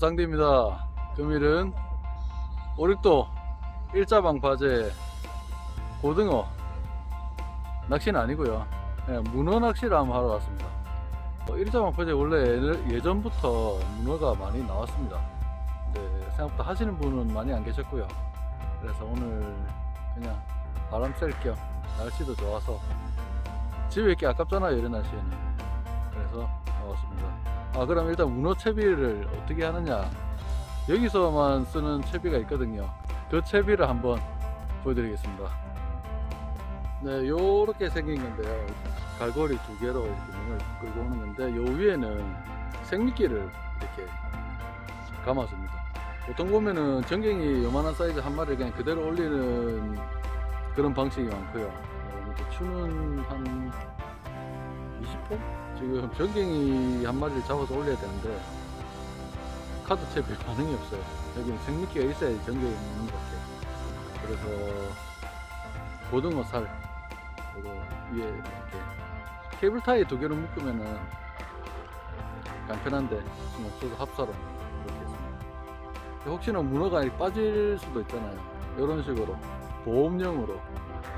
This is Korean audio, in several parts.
쌍디입니다. 금일은 오륙도 일자방 바제 고등어 낚시는 아니고요. 그냥 문어 낚시를 한번 하러 왔습니다. 어, 일자방 바제 원래 예- 예전부터 문어가 많이 나왔습니다. 근데 생각보다 하시는 분은 많이 안 계셨고요. 그래서 오늘 그냥 바람 쐴겸 날씨도 좋아서 집에 있기 아깝잖아요 이런 날씨에는. 그래서 나왔습니다 아 그럼 일단 문어 채비를 어떻게 하느냐. 여기서만 쓰는 채비가 있거든요. 그 채비를 한번 보여드리겠습니다. 네 요렇게 생긴 건데요. 갈고리 두 개로 이렇게 문을 끌고 오는 건데 요 위에는 생미끼를 이렇게 감아줍니다. 보통 보면은 전갱이 요만한 사이즈 한 마리를 그냥 그대로 올리는 그런 방식이 많고요. 어, 이렇게 추는 한 20호? 지금 전갱이 한 마리를 잡아서 올려야 되는데 카드 채비 반응이 없어요. 여기는 생미끼가 있어야 전갱이 먹는 것 같아요. 그래서 고등어 살 그리고 위에 이렇게 케이블 타이 두 개로 묶으면은 간편한데 지금 없어서 합사로 이렇게 했습니다. 혹시나 문어가 빠질 수도 있잖아요. 이런 식으로 보험용으로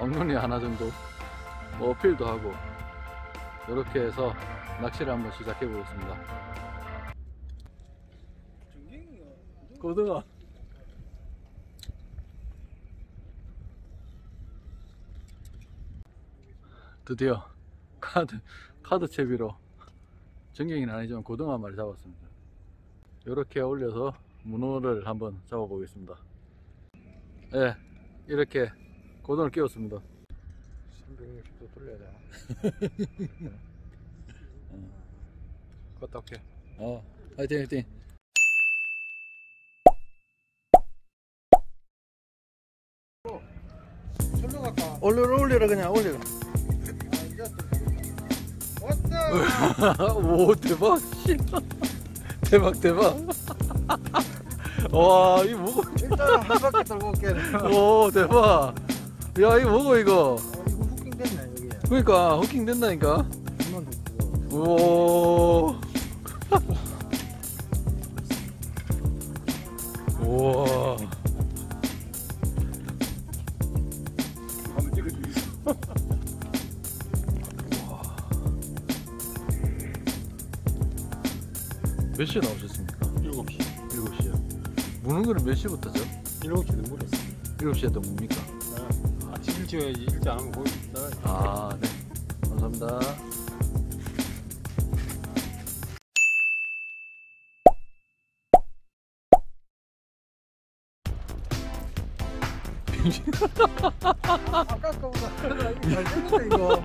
엉덩이 하나 정도 뭐 어필도 하고 이렇게 해서 낚시를 한번 시작해 보겠습니다. 고등어. 드디어 카드 카드 채비로 전갱이는 아니지만 고등어 한 마리 잡았습니다. 이렇게 올려서 문어를 한번 잡아 보겠습니다. 예, 이렇게 고등어를 끼웠습니다. 360도 돌려야 되나? 그것도 할게. 어, 화이팅 화이팅. 절로 갈까? 올려라 올려라 그냥 올려라. 왔다! 오 대박 씨. 대박 대박 와 이거 뭐고 일단 한 바퀴 돌고 올게. 어, 오 대박 야 이거 뭐고 이거. 그러니까 호킹 된다니까 우와 찍어주겠어. 몇 시에 나오셨습니까? 7시. 7시요 무는 거는 몇 시부터죠? 7시 눈물했어. 7시에 또 뭡니까? 아침 일찍 안 하면 거기 있다. 아 네 감사합니다 아까 거보다 잘 됐는데, 이거.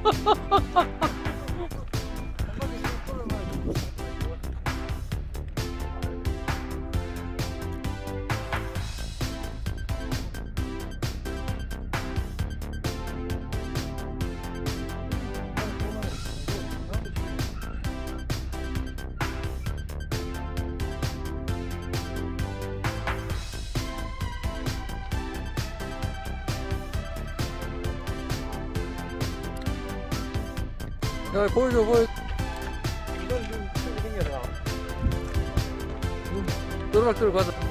야 보여줘 보여 이건 좀 크게 생겨서. 또락또락 가자 이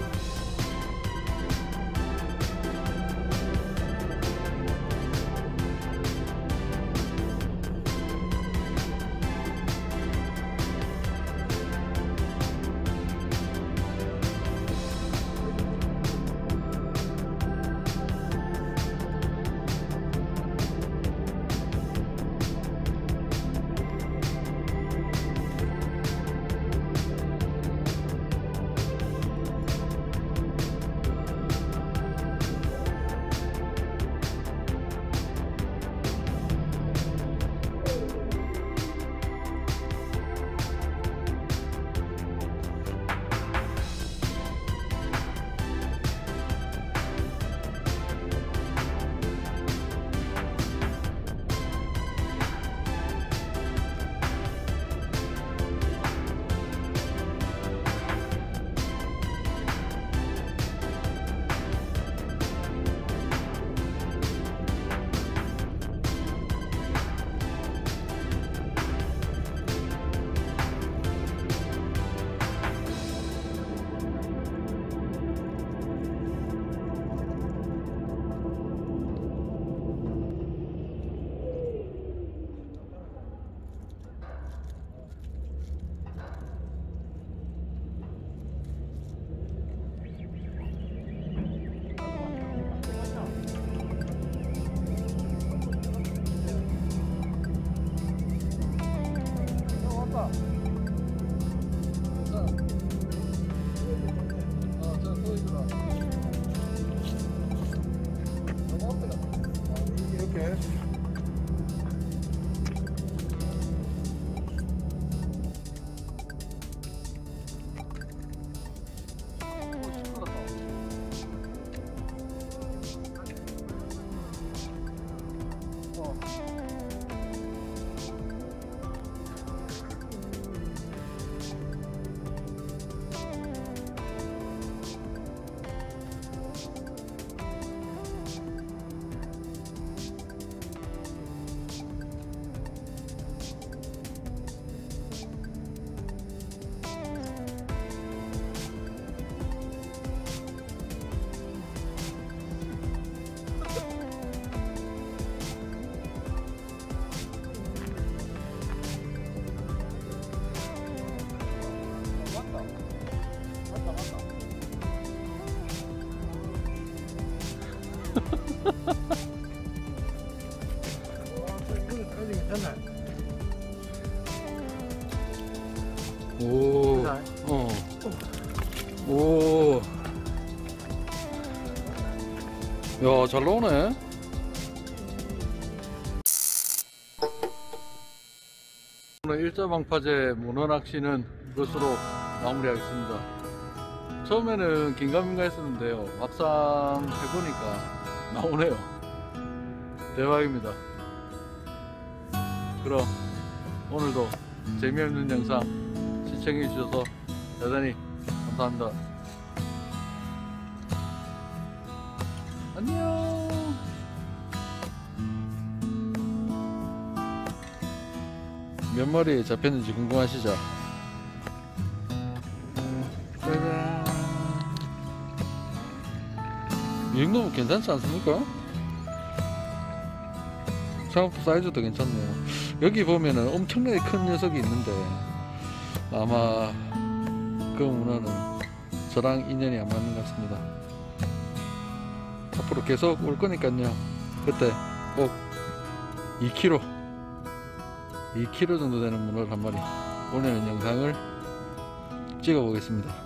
오? 어, 오, 야, 잘 나오네. 오늘 일자방파제 문어낚시는 이것으로 마무리하겠습니다. 처음에는 긴가민가 했었는데요. 막상 해보니까 나오네요. 대박입니다. 그럼 오늘도 재미없는 영상 시청해 주셔서 대단히 감사합니다. 안녕. 몇 마리 잡혔는지 궁금하시죠? 짜잔. 이 정도면 괜찮지 않습니까? 생각보다 사이즈도 괜찮네요. 여기 보면은 엄청나게 큰 녀석이 있는데 아마 그 문어는 저랑 인연이 안 맞는 것 같습니다. 앞으로 계속 올 거니까요. 그때 꼭 2kg, 2kg 정도 되는 문어를 한 마리 올리는 영상을 찍어 보겠습니다.